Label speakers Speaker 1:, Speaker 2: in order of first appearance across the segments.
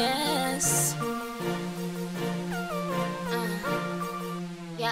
Speaker 1: Yes. Uh, yo,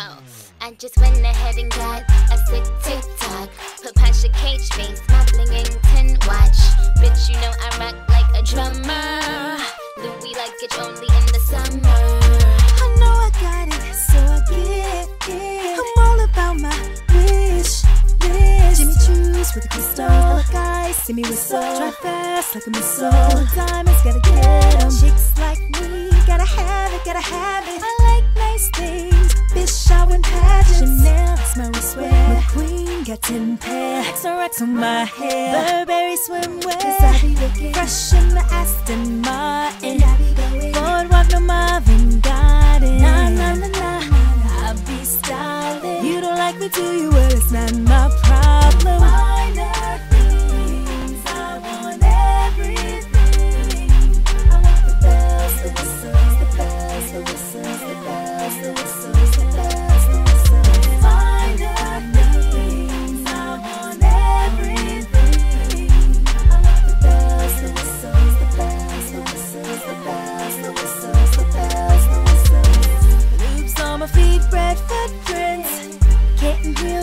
Speaker 1: I just went ahead and got a sick TikTok. Put Pasha Cage face, my blinging watch. Bitch, you know I rock like a drummer. Louis like it's only in the summer.
Speaker 2: I know I got it, so I get it. I'm all about my wish list. Jimmy Choo's with a crystal. Like see me with soul. Drive fast like a missile. Diamonds gotta get 'em. Chicks like me gotta have it, gotta have it. I like nice things. Bitch, I went pageants. Chanel, that's my swear. McQueen got 10 pair. XRX on my hair. Burberry swimwear. Cause I be looking fresh in the Aston Martin.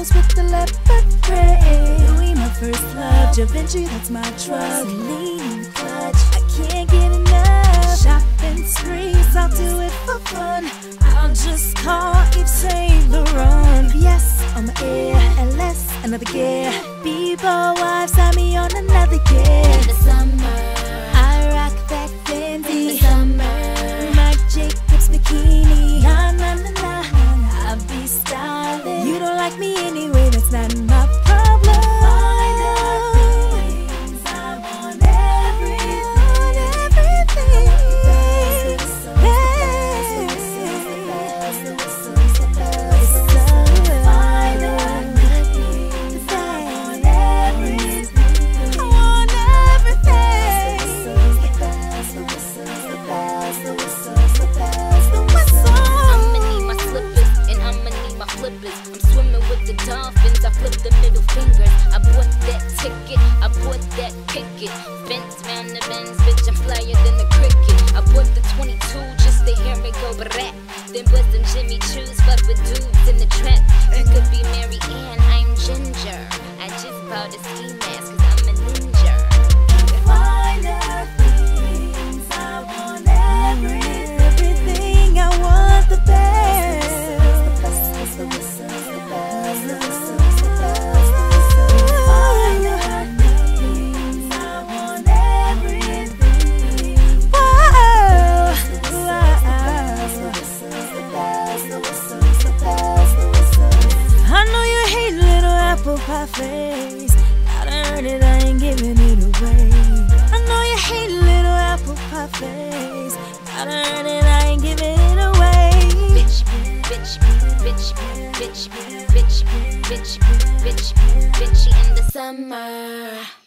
Speaker 2: Kitten with the leopard print. Louis, my first love. Da Vinci, that's my drug. Celine, clutch. I can't get enough. Shopping sprees, I'll do it for fun. I'll just call Yves Saint Laurent. Yes, my ear. LS, another gear. Bebo I
Speaker 1: flip fingers. I bought that ticket. I bought that picket. Fence round the bends, bitch. I'm flyer than the cricket. I bought the 22 just to hear me go brat. Then bought some Jimmy Choo's, fuck with dudes in the trap.
Speaker 2: Face. Gotta earn it, I ain't giving it away. I know you hate little apple pie face. Gotta earn it, I ain't giving it away.
Speaker 1: bitch, bitch, bitch, bitch, bitch, bitch, bitch, bitch, bitch in the summer.